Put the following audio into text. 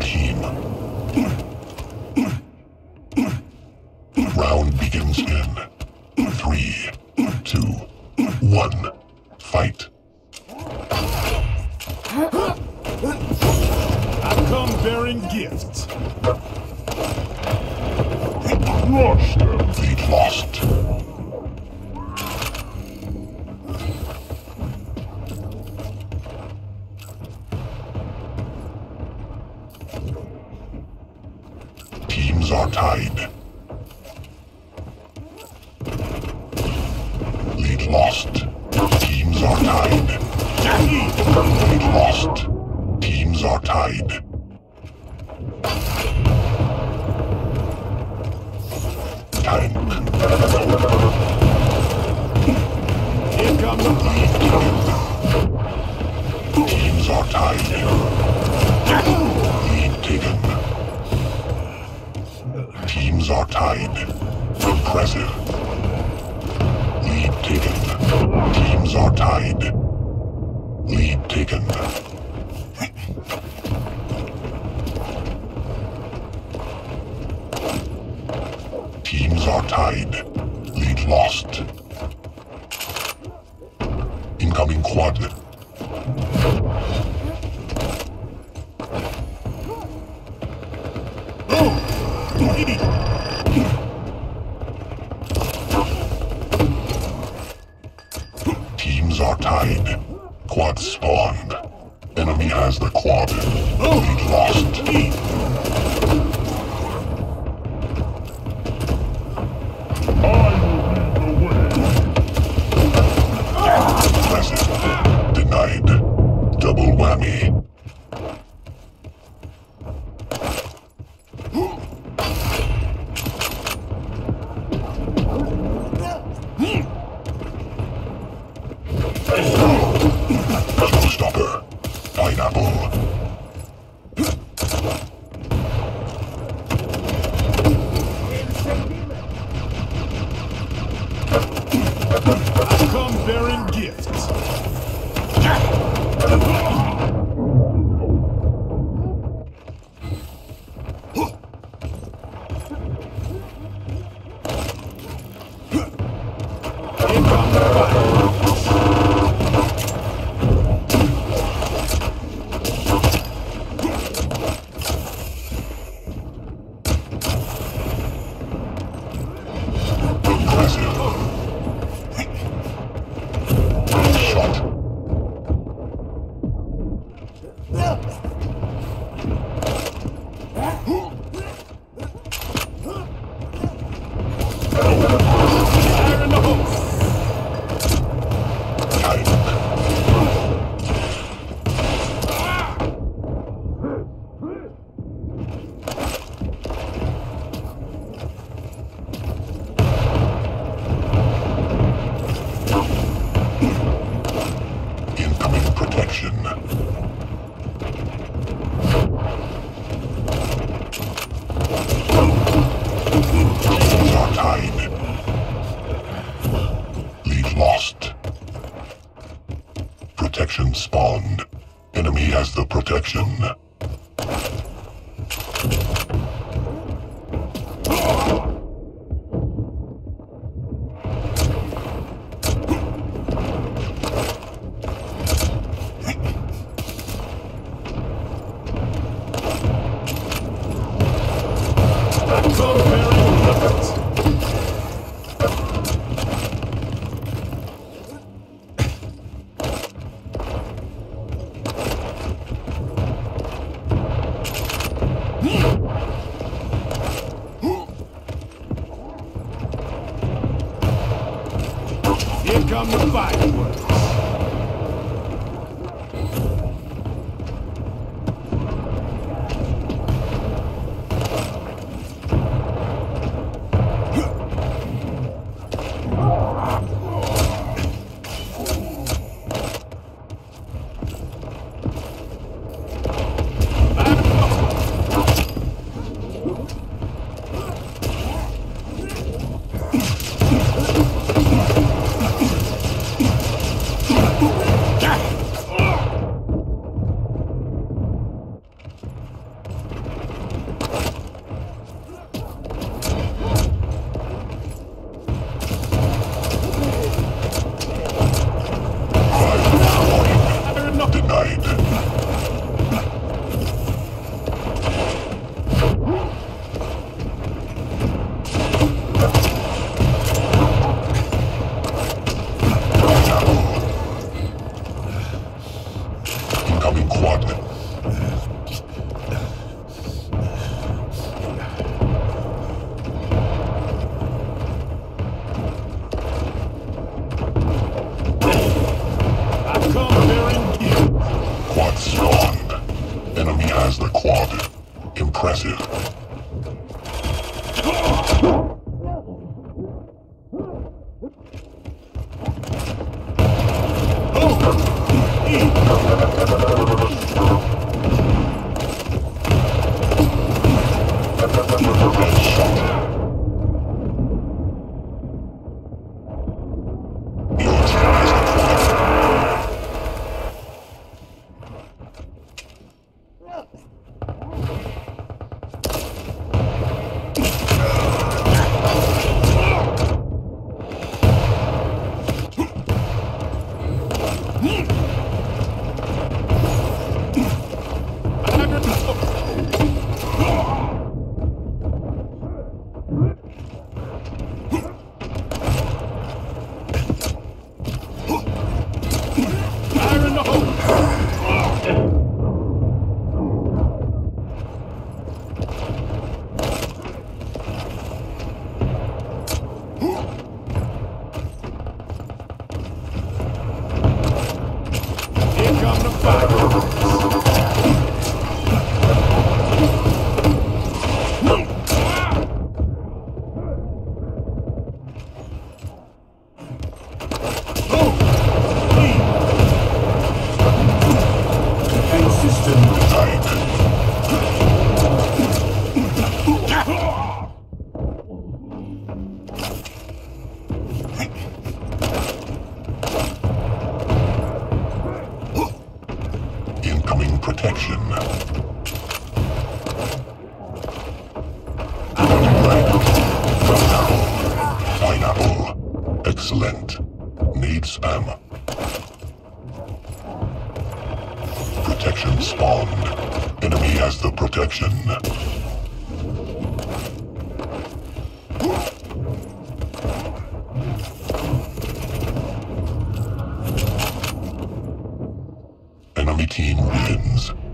team. Round begins in three, two, one. Fight. I come bearing gifts. Crush them. Lead lost. Tied. Lead lost. Teams are tied. Lead lost. Teams are tied. Tank. Comes the Teams are tied. Lead taken. Teams are tied. Impressive. Lead taken. Teams are tied. Lead taken. Teams are tied. Lead lost. Incoming quad. Teams are tied. Quad spawned. Enemy has the quad. Lead lost. Pineapple. Spawned. Enemy has the protection. I come bearing gifts. Here come the Impressive. protection now. Excellent. Need spam. Protection spawned. Enemy has the protection. ends.